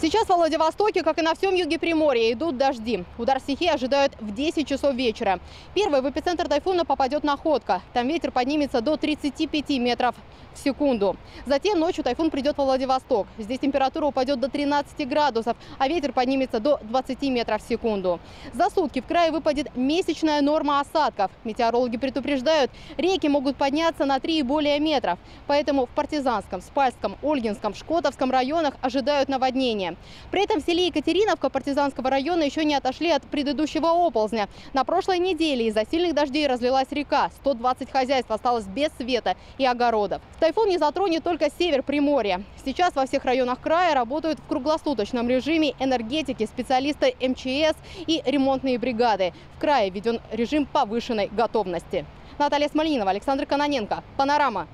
Сейчас в Владивостоке, как и на всем юге Приморья, идут дожди. Удар стихии ожидают в 10 часов вечера. Первый в эпицентр тайфуна попадет Находка. Там ветер поднимется до 35 метров в секунду. Затем ночью тайфун придет во Владивосток. Здесь температура упадет до 13 градусов, а ветер поднимется до 20 метров в секунду. За сутки в крае выпадет месячная норма осадков. Метеорологи предупреждают, реки могут подняться на 3 и более метров. Поэтому в Партизанском, Спальском, Ольгинском, Шкотовском районах ожидают наводнения. При этом в селе Екатериновка Партизанского района еще не отошли от предыдущего оползня. На прошлой неделе из-за сильных дождей разлилась река. 120 хозяйств осталось без света и огородов. Тайфун не затронет только север Приморья. Сейчас во всех районах края работают в круглосуточном режиме энергетики, специалисты МЧС и ремонтные бригады. В крае введен режим повышенной готовности. Наталья Смольянинова, Александр Каноненко. Панорама.